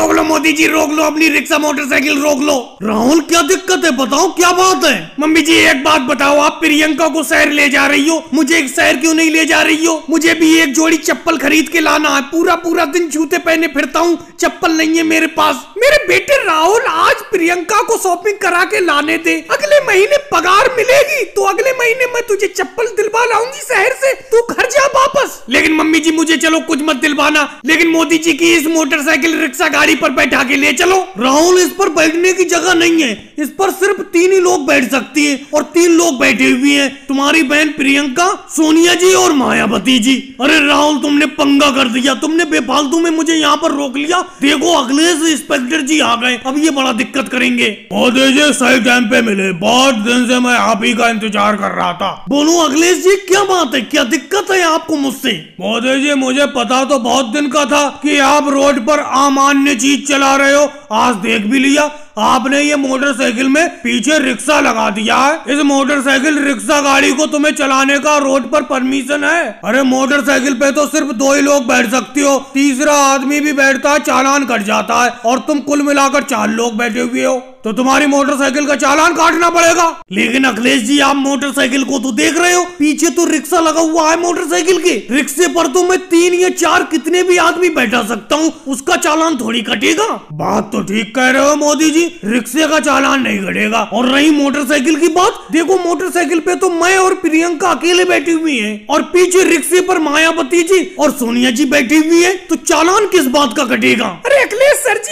रोक लो मोदी जी रोक लो अपनी रिक्शा मोटरसाइकिल रोक लो। राहुल क्या दिक्कत है? बताओ क्या बात है? मम्मी जी एक बात बताओ आप प्रियंका को शहर ले जा रही हो? मुझे एक शहर क्यों नहीं ले जा रही हो? मुझे भी एक जोड़ी चप्पल खरीद के लाना है। पूरा पूरा दिन जूते पहने फिरता हूँ। चप्पल नहीं है मेरे पास। मेरे बेटे राहुल आज प्रियंका को शॉपिंग करा के लाने दे। अगले महीने पगार मिलेगी तो अगले महीने मैं तुझे चप्पल दिलवा लाऊँगी शहर से। तू घर जा वापस। लेकिन मम्मी जी मुझे चलो कुछ मत दिलवाना। लेकिन मोदी जी की इस मोटरसाइकिल रिक्शा गाड़ी पर बैठा के ले चलो। राहुल, इस पर बैठने की जगह नहीं है। इस पर सिर्फ़ तीन ही लोग बैठ सकती है और तीन लोग बैठे हुए हैं। तुम्हारी बहन प्रियंका, सोनिया जी और मायावती जी। अरे राहुल, तुमने पंगा कर दिया। तुमने बेफालतू में मुझे यहाँ पर रोक लिया। देखो अखिलेश इंस्पेक्टर जी आ गए। अब ये बड़ा दिक्कत करेंगे। मोदी जी, सही टाइम पे मिले। बहुत दिन से मैं आप ही का इंतज़ार कर रहा था। बोलो, अखिलेश जी, क्या बात है? क्या दिक्कत है आपको मुझसे? मोदी जी, मुझे पता तो बहुत दिन का था कि आप रोड पर अमान्य चीज़ चला रहे हो। आज देख भी लिया। आपने ये मोटरसाइकिल में पीछे रिक्शा लगा दिया है। इस मोटरसाइकिल रिक्शा गाड़ी को तुम्हें चलाने का रोड पर परमिशन है। अरे मोटरसाइकिल पे तो सिर्फ़ दो ही लोग बैठ सकते हो। तीसरा आदमी भी बैठता है, चालान कट जाता है और तुम कुल मिलाकर चार लोग बैठे हुए हो। तो तुम्हारी मोटरसाइकिल का चालान काटना पड़ेगा। लेकिन अखिलेश जी, आप मोटरसाइकिल को तो देख रहे हो, पीछे तो रिक्शा लगा हुआ है मोटरसाइकिल के। रिक्शे पर तो मैं तीन या चार कितने भी आदमी बैठा सकता हूँ, उसका चालान थोड़ी कटेगा। बात तो ठीक कह रहे हो मोदी जी, रिक्शे का चालान नहीं कटेगा। और रही मोटरसाइकिल की बात, देखो मोटरसाइकिल पे तो मैं और प्रियंका अकेले बैठी हुई है, और पीछे रिक्शे पर मायावती जी और सोनिया जी बैठी हुई है तो चालान किस बात का कटेगा? अरे अखिलेश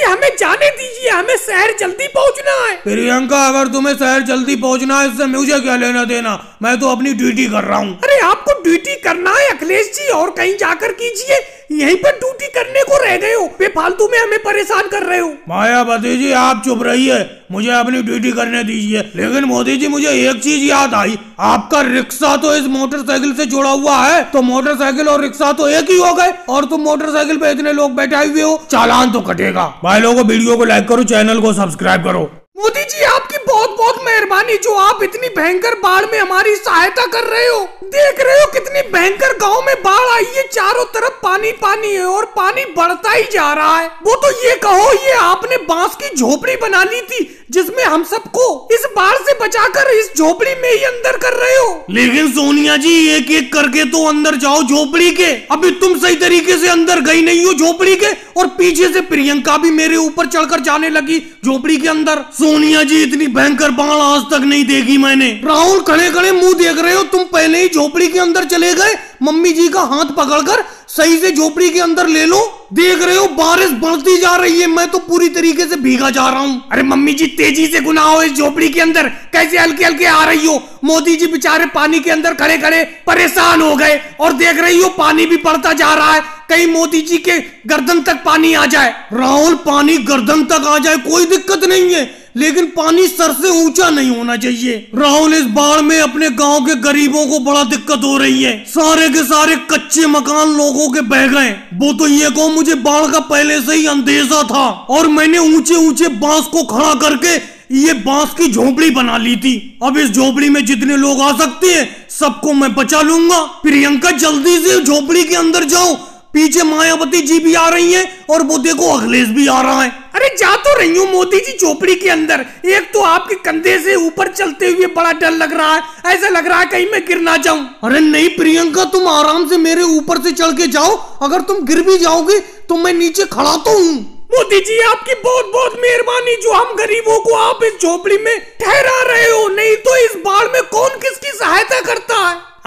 हमें जाने दीजिए हमें शहर जल्दी पहुँचना है। प्रियंका अगर तुम्हें शहर जल्दी पहुँचना है इससे मुझे क्या लेना देना? मैं तो अपनी ड्यूटी कर रहा हूँ। अरे ड्यूटी करना है अखिलेश जी और कहीं जाकर कीजिए। यहीं पर ड्यूटी करने को रह गए हो। बेफालतू में हमें परेशान कर रहे हो। मायावती जी आप चुप रहिए। मुझे अपनी ड्यूटी करने दीजिए। लेकिन मोदी जी मुझे एक चीज़ याद आई। आपका रिक्शा तो इस मोटरसाइकिल से जुड़ा हुआ है तो मोटरसाइकिल और रिक्शा तो एक ही हो गए और तुम मोटरसाइकिल पे इतने लोग बैठे हुए हो चालान तो कटेगा। भाई लोगों वीडियो को लाइक करो चैनल को सब्सक्राइब करो। मोदी जी आपकी बहुत बहुत मेहरबानी जो आप इतनी भयंकर बाढ़ में हमारी सहायता कर रहे हो। देख रहे हो कितनी भयंकर गाँव में बाढ़ आई है। चारों तरफ़ पानी पानी है और पानी बढ़ता ही जा रहा है। वो तो ये कहो, ये आपने बाँस की झोपड़ी बना ली थी, जिसमें हम सबको इस बाढ़ से बचाकर इस झोपड़ी में ही अंदर कर रहे हो। लेकिन सोनिया जी, एक एक करके तो अंदर जाओ झोपड़ी के। अभी तुम सही तरीके से अंदर गई नहीं हो झोपड़ी के, और पीछे से प्रियंका भी मेरे ऊपर चढ़कर जाने लगी झोपड़ी के अंदर। सोनिया जी, इतनी भयंकर बाढ़ आज तक नहीं देखी मैंने। राहुल खड़े खड़े मुँह देख रहे हो तुम पहले ही झोपड़ी के अंदर चले गए। मम्मी जी का हाथ पकड़कर सही से झोपड़ी के अंदर ले लो। देख रहे हो बारिश बढ़ती जा रही है। मैं तो पूरी तरीके से भीगा जा रहा हूँ। अरे मम्मी जी तेज़ी से गुनाहो इस झोपड़ी के अंदर। कैसे हल्के हल्के आ रही हो? मोदी जी बेचारे पानी के अंदर खड़े खड़े परेशान हो गए और देख रही हो पानी भी बढ़ता जा रहा है। कहीं मोदी जी के गर्दन तक पानी आ जाए। राहुल पानी गर्दन तक आ जाए कोई दिक्कत नहीं है। लेकिन पानी सर से ऊँचा नहीं होना चाहिए। राहुल इस बाढ़ में अपने गाँव के गरीबों को बड़ा दिक्कत हो रही है। सारे के सारे कच्चे मकान लोगों के बह गए वो तो ये कहो, मुझे बाढ़ का पहले से ही अंदेशा था और मैंने ऊँचे ऊँचे बाँस को खड़ा करके ये बाँस की झोपड़ी बना ली थी। अब इस झोपड़ी में जितने लोग आ सकते हैं, सबको मैं बचा लूँगा। प्रियंका, जल्दी से झोपड़ी के अंदर जाओ। पीछे मायावती जी भी आ रही हैं और वो देखो अखिलेश भी आ रहा है। अरे जा तो रही हूँ मोदी जी झोपड़ी के अंदर। एक तो आपके कंधे से ऊपर चलते हुए बड़ा डर लग रहा है। ऐसा लग रहा है कहीं मैं गिर ना जाऊँ। अरे नहीं प्रियंका, तुम आराम से मेरे ऊपर से चल के जाओ। अगर तुम गिर भी जाओगे तो मैं नीचे खड़ा तो हूँ। मोदी जी, आपकी बहुत बहुत मेहरबानी। जो हम गरीबों को आप इस झोपड़ी में ठहरा रहे हो, नहीं तो इस बाढ़ में कौन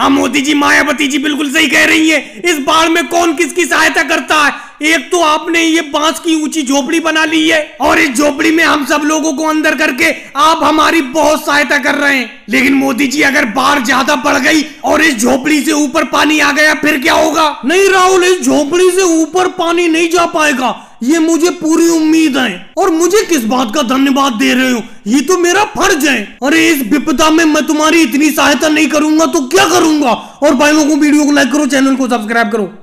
है, मोदी जी, मायावती जी बिल्कुल सही कह रही है। इस बाढ़ में कौन किसकी सहायता करता है? एक तो आपने ये बाँस की ऊँची झोपड़ी बना ली है और इस झोपड़ी में हम सब लोगों को अंदर करके आप हमारी बहुत सहायता कर रहे हैं। लेकिन मोदी जी, अगर बाढ़ ज़्यादा बढ़ गई और इस झोपड़ी से ऊपर पानी आ गया, फिर क्या होगा? नहीं राहुल, इस झोपड़ी से ऊपर पानी नहीं जा पाएगा। ये मुझे पूरी उम्मीद है। और मुझे किस बात का धन्यवाद दे रहे हो? ये तो मेरा फ़र्ज़ है। अरे, इस विपदा में मैं तुम्हारी इतनी सहायता नहीं करूँगा तो क्या करूँगा? और भाई को वीडियो को लाइक करो, चैनल को सब्सक्राइब करो।